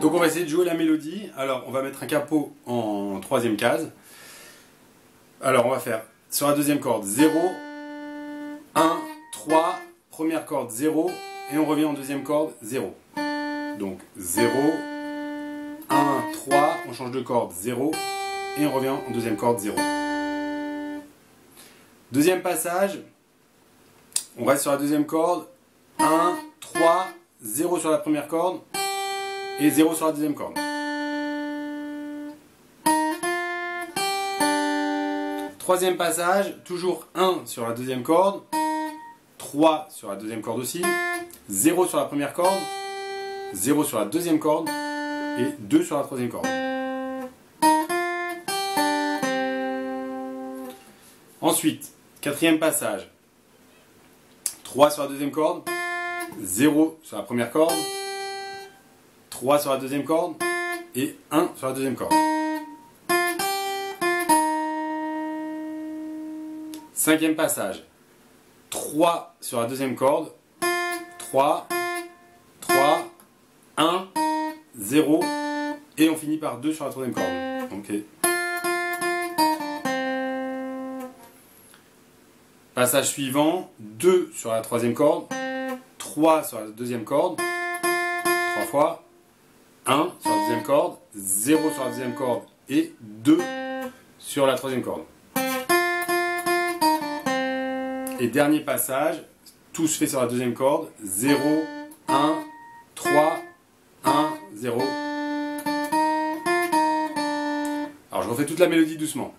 Donc on va essayer de jouer la mélodie. Alors on va mettre un capot en troisième case. Alors on va faire sur la deuxième corde 0, 1, 3, première corde 0, et on revient en deuxième corde 0. Donc 0, 1, 3, on change de corde 0, et on revient en deuxième corde 0. Deuxième passage, on reste sur la deuxième corde, 1, 3, 0 sur la première corde, et 0 sur la deuxième corde. Troisième passage, toujours 1 sur la deuxième corde, 3 sur la deuxième corde aussi, 0 sur la première corde, 0 sur la deuxième corde et 2 sur la troisième corde. Ensuite, quatrième passage, 3 sur la deuxième corde, 0 sur la première corde, 3 sur la deuxième corde et 1 sur la deuxième corde. Cinquième passage, 3 sur la deuxième corde, 3, 3, 1, 0, et on finit par 2 sur la troisième corde. Ok. Passage suivant, 2 sur la troisième corde, 3 sur la deuxième corde, 3 fois, 1 sur la deuxième corde, 0 sur la deuxième corde et 2 sur la troisième corde. Et dernier passage, tout se fait sur la deuxième corde, 0, 1, 3, 1, 0. Alors je refais toute la mélodie doucement.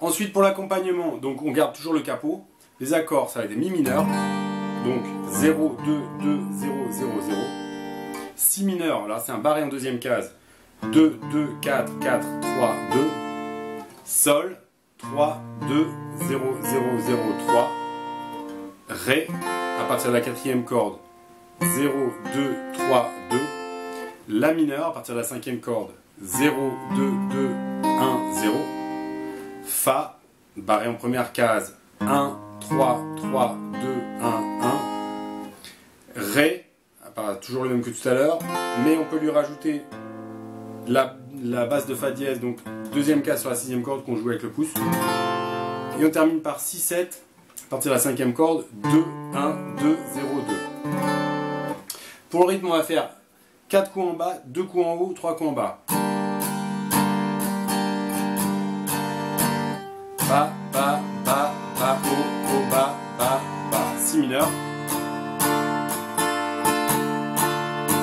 Ensuite, pour l'accompagnement, on garde toujours le capot. Les accords, ça va être des mi mineurs. Donc 0, 2, 2, 0, 0, 0. Si mineur, là c'est un barré en deuxième case. 2, 2, 4, 4, 3, 2. Sol, 3, 2, 0, 0, 0, 3. Ré, à partir de la quatrième corde. 0, 2, 3, 2. La mineur, à partir de la cinquième corde. 0, 2, 2, 1, 0. Fa, barré en première case, 1, 3, 3, 2, 1, 1. Ré, toujours le même que tout à l'heure, mais on peut lui rajouter la, la base de Fa dièse, donc deuxième case sur la sixième corde qu'on joue avec le pouce. Et on termine par 6, 7, à partir de la cinquième corde, 2, 1, 2, 0, 2. Pour le rythme, on va faire 4 coups en bas, 2 coups en haut, 3 coups en bas. Ba, ba, ba, ba, o, o, ba, ba, ba. Si mineur.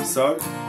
Sol.